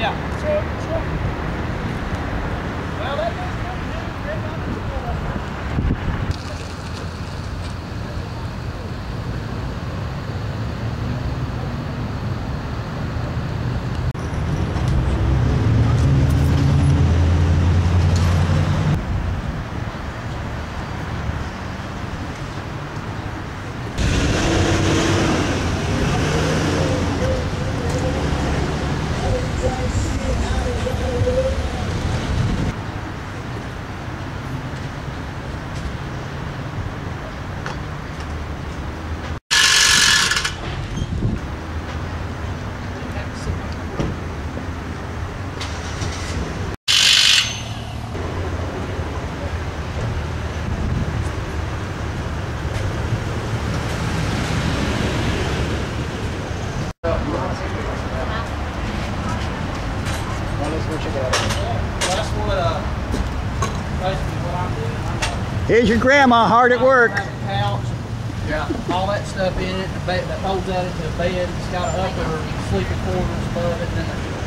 Yeah. Here's your grandma hard at work. Yeah, all that stuff in it, the bed that holds out into the bed. It's got an upper sleeping quarters above it, and then